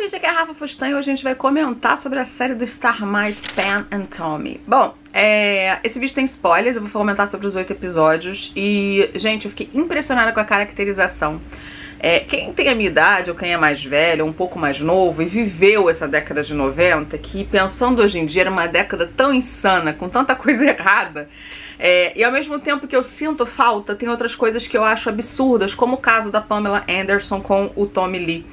gente, aqui é a Rafa Fustan e hoje a gente vai comentar sobre a série do Star Mais Pan and Tommy. Bom, é, esse vídeo tem spoilers, eu vou comentar sobre os oito episódios e, gente, eu fiquei impressionada com a caracterização. É, quem tem a minha idade, ou quem é mais velho, ou um pouco mais novo, e viveu essa década de 90, que pensando hoje em dia era uma década tão insana, com tanta coisa errada, é, e ao mesmo tempo que eu sinto falta, tem outras coisas que eu acho absurdas, como o caso da Pamela Anderson com o Tommy Lee.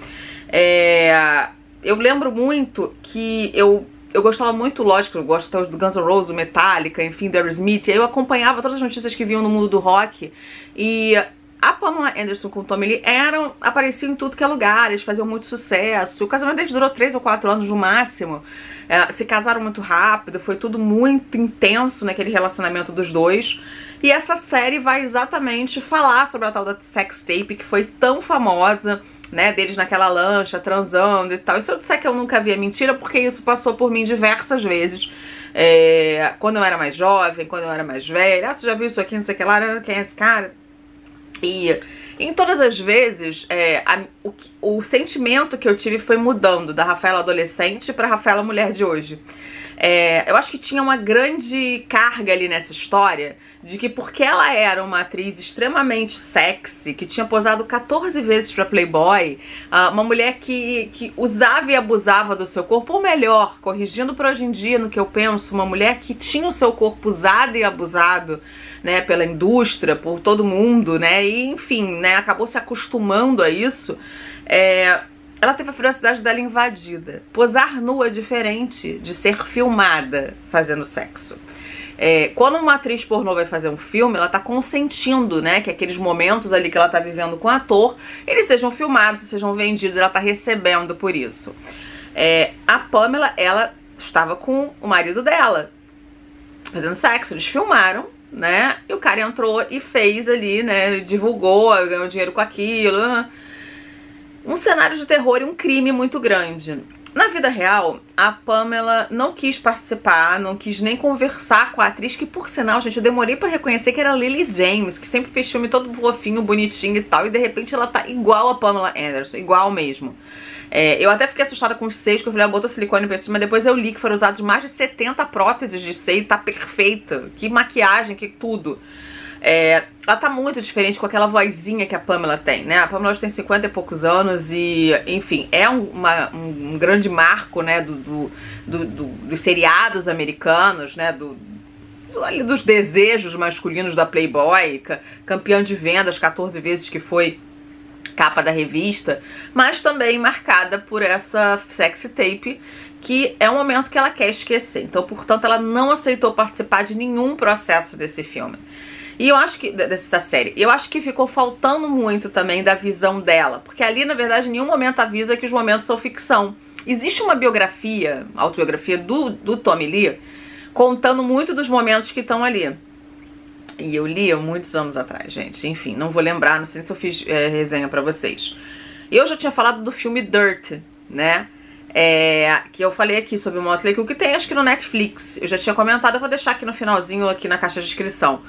É, eu lembro muito que eu eu gostava muito, lógico, eu gosto até do Guns N' Roses, do Metallica, enfim, do Aerosmith, e aí eu acompanhava todas as notícias que vinham no mundo do rock, e a Pamela Anderson com o Tommy Lee eram, apareciam em tudo que é lugar, eles faziam muito sucesso. O casamento deles durou três ou quatro anos no máximo. É, se casaram muito rápido, foi tudo muito intenso naquele relacionamento dos dois. E essa série vai exatamente falar sobre a tal da sex tape que foi tão famosa, né, deles naquela lancha, transando e tal. E se eu disser que eu nunca vi a mentira, porque isso passou por mim diversas vezes. É, quando eu era mais jovem, quando eu era mais velha. Ah, você já viu isso aqui, não sei o que lá, quem é esse cara? E em todas as vezes, é, a, o, o sentimento que eu tive foi mudando da Rafaela adolescente para Rafaela mulher de hoje. É, eu acho que tinha uma grande carga ali nessa história de que porque ela era uma atriz extremamente sexy, que tinha posado 14 vezes para Playboy, ah, uma mulher que, que usava e abusava do seu corpo, ou melhor, corrigindo para hoje em dia no que eu penso, uma mulher que tinha o seu corpo usado e abusado, né, pela indústria, por todo mundo, né, e enfim, né, acabou se acostumando a isso, é, ela teve a ferocidade dela invadida. Posar nua é diferente de ser filmada fazendo sexo. É, quando uma atriz pornô vai fazer um filme, ela tá consentindo, né, que aqueles momentos ali que ela tá vivendo com o ator, eles sejam filmados, sejam vendidos, ela tá recebendo por isso. É, a Pamela, ela estava com o marido dela, fazendo sexo, eles filmaram, né, e o cara entrou e fez ali, né, divulgou, ganhou dinheiro com aquilo, um cenário de terror e um crime muito grande. Na vida real, a Pamela não quis participar, não quis nem conversar com a atriz, que por sinal, gente, eu demorei para reconhecer que era Lily James, que sempre fez filme todo fofinho, bonitinho e tal, e de repente ela tá igual a Pamela Anderson, igual mesmo. É, eu até fiquei assustada com os seios, que eu falei, ela botou silicone pra cima, depois eu li que foram usados mais de 70 próteses de seio, tá perfeita, que maquiagem, que tudo. É, ela tá muito diferente com aquela vozinha que a Pamela tem, né? A Pamela hoje tem 50 e poucos anos e, enfim, é um, uma, um grande marco, né, do, do, do, do dos seriados americanos, né, do, do, dos desejos masculinos da Playboy, campeão de vendas 14 vezes que foi capa da revista, mas também marcada por essa sexy tape que é um momento que ela quer esquecer. Então, portanto, ela não aceitou participar de nenhum processo desse filme. E eu acho que, dessa série, eu acho que ficou faltando muito também da visão dela. Porque ali, na verdade, nenhum momento avisa que os momentos são ficção. Existe uma biografia, autobiografia do, do Tommy Lee, contando muito dos momentos que estão ali. E eu li há muitos anos atrás, gente. Enfim, não vou lembrar, não sei se eu fiz é, resenha para vocês. Eu já tinha falado do filme Dirt, né? É, que eu falei aqui sobre o Motley Crue, que tem acho que no Netflix. Eu já tinha comentado, eu vou deixar aqui no finalzinho, aqui na caixa de descrição.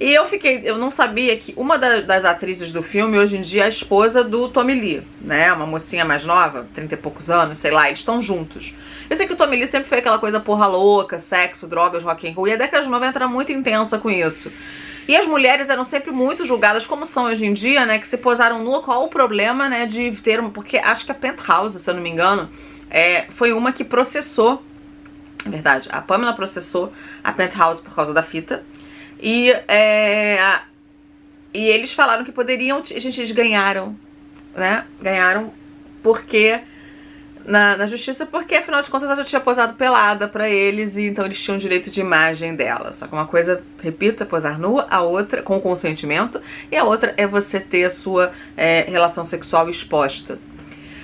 E eu fiquei, eu não sabia que uma da, das atrizes do filme hoje em dia é a esposa do Tommy Lee, né? Uma mocinha mais nova, 30 e poucos anos, sei lá, eles estão juntos. Eu sei que o Tommy Lee sempre foi aquela coisa porra louca, sexo, drogas, rock and roll, e a década de 90 era muito intensa com isso. E as mulheres eram sempre muito julgadas, como são hoje em dia, né? Que se posaram nua, qual o problema, né? De ter uma. Porque acho que a Penthouse, se eu não me engano, é, foi uma que processou. É verdade, a Pamela processou a Penthouse por causa da fita. E, é, e eles falaram que poderiam. Gente, eles ganharam, né? Ganharam porque. Na, na justiça, porque afinal de contas ela já tinha posado pelada para eles e então eles tinham direito de imagem dela. Só que uma coisa, repito, é posar nua, a outra com consentimento, e a outra é você ter a sua é, relação sexual exposta.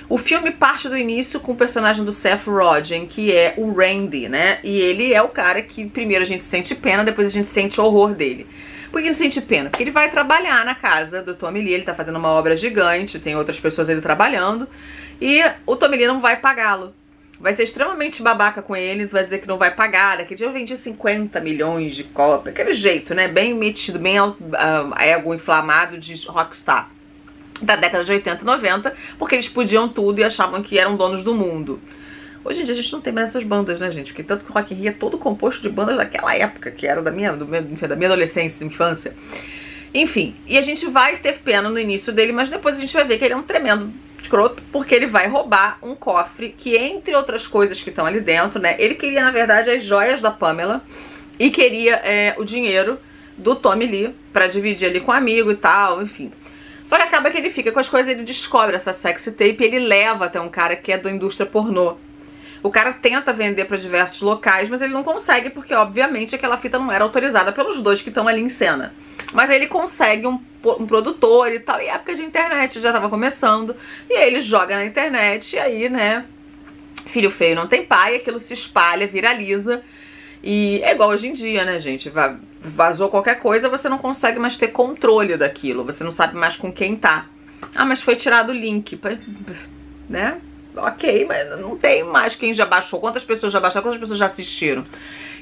O filme parte do início com o personagem do Seth Rogen, que é o Randy, né? E ele é o cara que primeiro a gente sente pena, depois a gente sente horror dele. Por que não sente pena? Porque ele vai trabalhar na casa do Tommy Lee, ele tá fazendo uma obra gigante, tem outras pessoas ali trabalhando, e o Tommy Lee não vai pagá-lo. Vai ser extremamente babaca com ele, vai dizer que não vai pagar. Daquele dia eu vendi 50 milhões de cópias, aquele jeito, né? Bem metido, bem uh, ego inflamado de rockstar. Da década de 80 e 90, porque eles podiam tudo e achavam que eram donos do mundo. Hoje em dia a gente não tem mais essas bandas, né, gente? Porque tanto que o Rock in Rio é todo composto de bandas daquela época, que era da minha, meu, da minha adolescência, infância. Enfim, e a gente vai ter pena no início dele, mas depois a gente vai ver que ele é um tremendo escroto, porque ele vai roubar um cofre que, entre outras coisas que estão ali dentro, né? Ele queria, na verdade, as joias da Pamela e queria é, o dinheiro do Tommy Lee para dividir ali com um amigo e tal, enfim. Só que acaba que ele fica com as coisas, ele descobre essa sexy tape e ele leva até um cara que é da indústria pornô. O cara tenta vender para diversos locais, mas ele não consegue porque, obviamente, aquela fita não era autorizada pelos dois que estão ali em cena. Mas aí ele consegue um, um, produtor e tal, e época de internet já tava começando, e aí ele joga na internet, e aí, né, filho feio não tem pai, aquilo se espalha, viraliza, e é igual hoje em dia, né, gente? Vazou qualquer coisa, você não consegue mais ter controle daquilo, você não sabe mais com quem tá. Ah, mas foi tirado o link, né? Ok, mas não tem mais quem já baixou. Quantas pessoas já baixaram? Quantas pessoas já assistiram?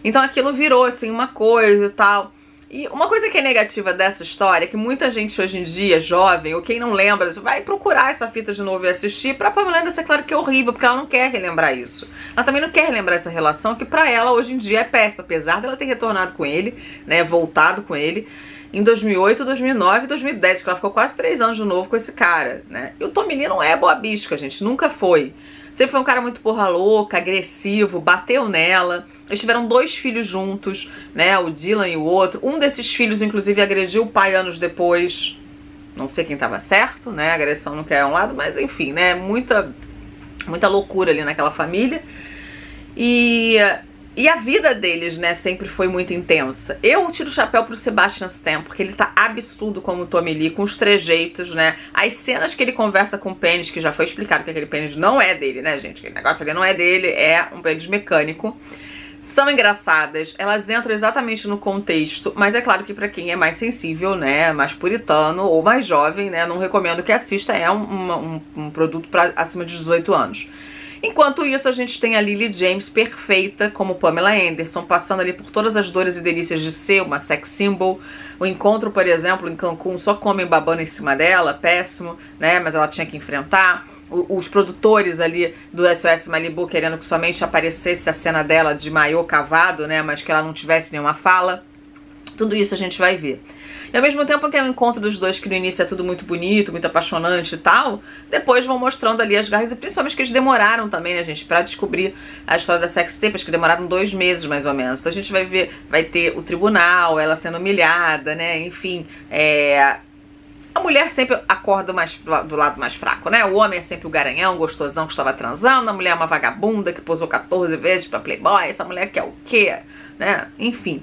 Então aquilo virou, assim, uma coisa e tal. E uma coisa que é negativa dessa história é que muita gente hoje em dia, jovem, ou quem não lembra, vai procurar essa fita de novo e assistir. Pra Pamela Anderson é claro que é horrível, porque ela não quer relembrar isso. Ela também não quer relembrar essa relação que pra ela hoje em dia é péssima, apesar dela ter retornado com ele, né, voltado com ele em 2008, 2009 e 2010, que ela ficou quase três anos de novo com esse cara, né? E o Lee não é boa bisca, gente, nunca foi. Sempre foi um cara muito porra louca, agressivo, bateu nela. Eles tiveram dois filhos juntos, né? O Dylan e o outro. Um desses filhos, inclusive, agrediu o pai anos depois. Não sei quem estava certo, né? Agressão não quer um lado, mas enfim, né? Muita, muita loucura ali naquela família. E e a vida deles, né, sempre foi muito intensa. Eu tiro o chapéu pro Sebastian Stan, porque ele tá absurdo como o Tommy Lee, com os trejeitos, né? As cenas que ele conversa com o pênis, que já foi explicado que aquele pênis não é dele, né, gente? Aquele negócio ali não é dele, é um pênis mecânico. São engraçadas, elas entram exatamente no contexto, mas é claro que para quem é mais sensível, né, mais puritano ou mais jovem, né, não recomendo que assista, é um, um, um produto para acima de 18 anos. Enquanto isso, a gente tem a Lily James perfeita como Pamela Anderson, passando ali por todas as dores e delícias de ser uma sex symbol. O encontro, por exemplo, em Cancún, só comem babando em cima dela, péssimo, né? Mas ela tinha que enfrentar. os produtores ali do SOS Malibu querendo que somente aparecesse a cena dela de maiô cavado, né? Mas que ela não tivesse nenhuma fala. Tudo isso a gente vai ver. E ao mesmo tempo que é o encontro dos dois, que no início é tudo muito bonito, muito apaixonante e tal, depois vão mostrando ali as garras, e principalmente que eles demoraram também, né, gente, pra descobrir a história da sex tape, que demoraram dois meses mais ou menos. Então a gente vai ver, vai ter o tribunal, ela sendo humilhada, né, enfim, é, a mulher sempre acorda mais, do lado mais fraco, né? O homem é sempre o garanhão, gostosão que estava transando, a mulher é uma vagabunda que posou 14 vezes pra Playboy, essa mulher quer o quê? Né? Enfim.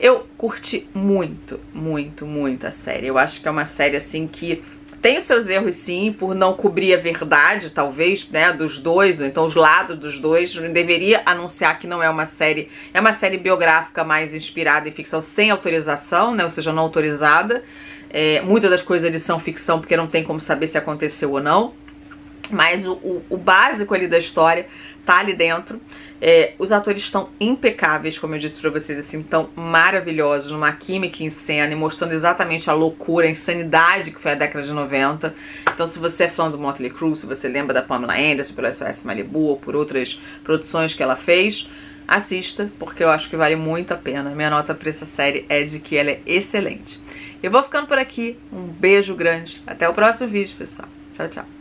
Eu curti muito, muito, muito a série. Eu acho que é uma série assim que tem os seus erros sim, por não cobrir a verdade, talvez, né, dos dois, ou então os lados dos dois. Deveria anunciar que não é uma série, é uma série biográfica mais inspirada em ficção sem autorização, né, ou seja, não autorizada. É, muitas das coisas ali são ficção porque não tem como saber se aconteceu ou não. Mas o, o, o básico ali da história tá ali dentro. É, os atores estão impecáveis, como eu disse pra vocês, assim, tão maravilhosos, numa química em cena e mostrando exatamente a loucura, a insanidade que foi a década de 90. Então, se você é fã do Motley Crue, se você lembra da Pamela Anderson pelo SOS Malibu ou por outras produções que ela fez, assista, porque eu acho que vale muito a pena. Minha nota pra essa série é de que ela é excelente. Eu vou ficando por aqui. Um beijo grande. Até o próximo vídeo, pessoal. Tchau, tchau.